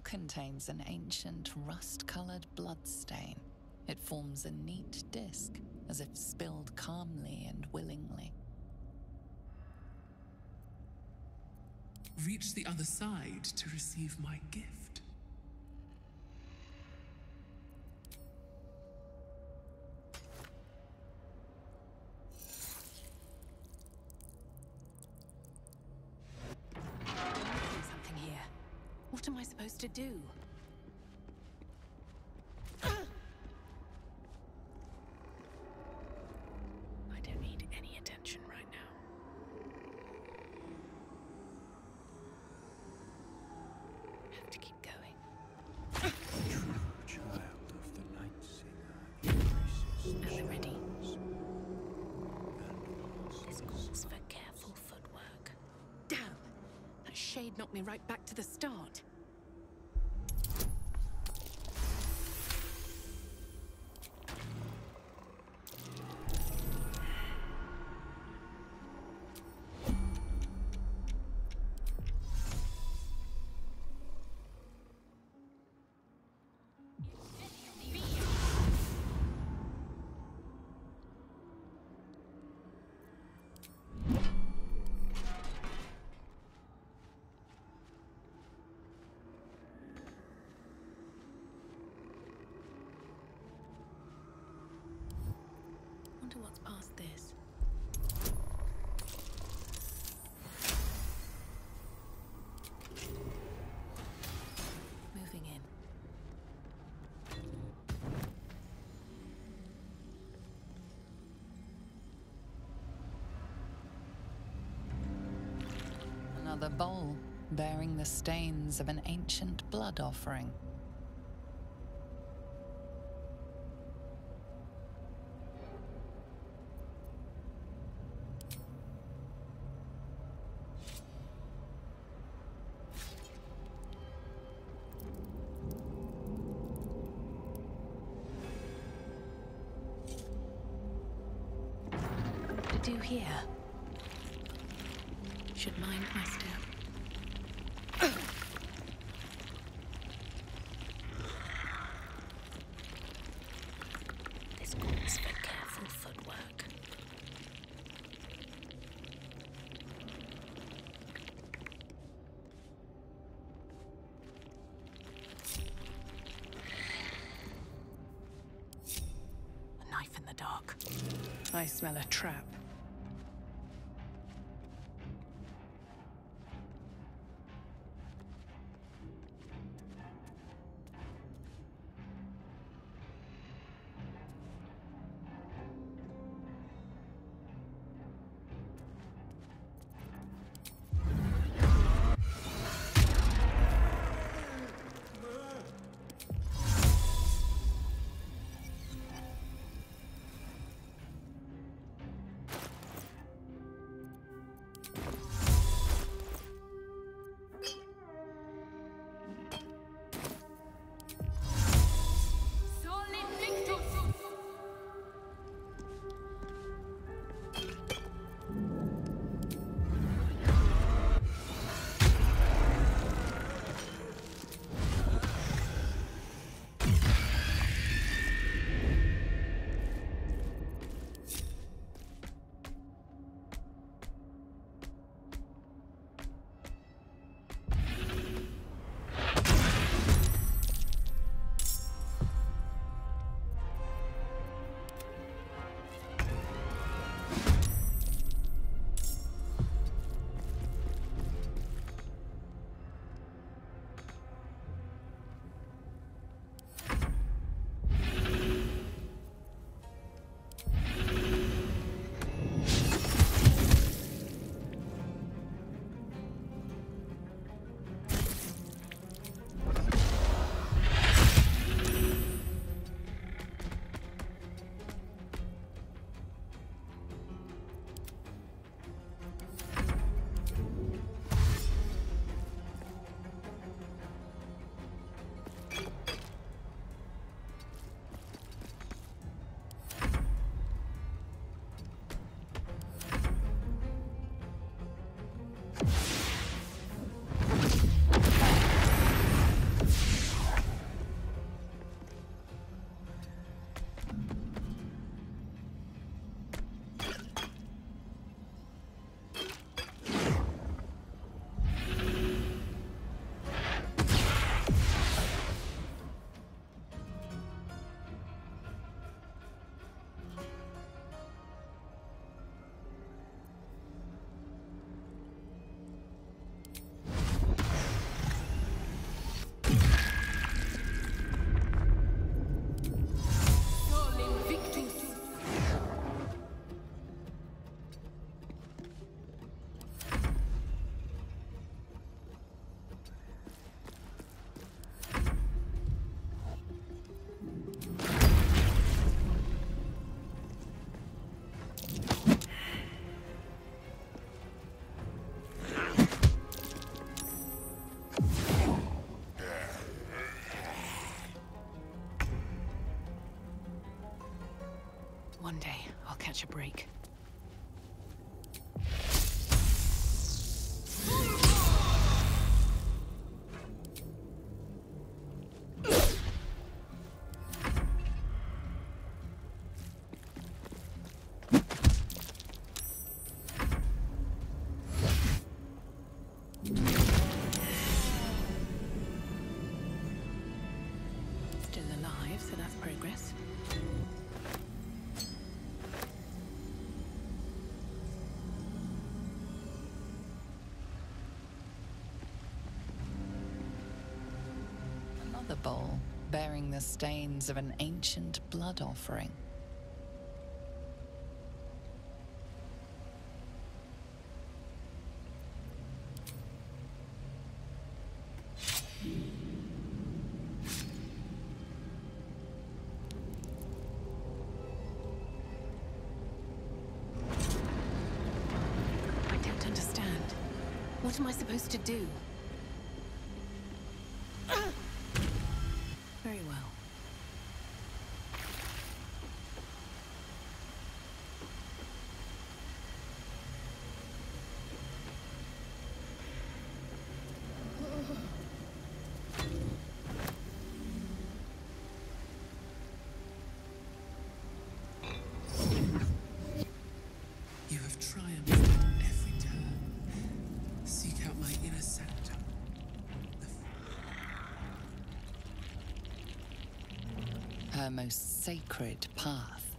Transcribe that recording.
contains an ancient rust colored blood stain. It forms a neat disk, as if spilled calmly and willingly. Reach the other side to receive my gift. Supposed to do? I don't need any attention right now. Have to keep going. Child of the Nightsinger, Are they ready? This calls for careful footwork. Damn! That shade knocked me right back to the start. Another bowl bearing the stains of an ancient blood offering. do here? Should mind my step. This careful footwork. A knife in the dark. I smell a trap. Catch a break. Still alive, so that's progress. Another bowl bearing the stains of an ancient blood offering. I don't understand. What am I supposed to do? Very well. Her most sacred path.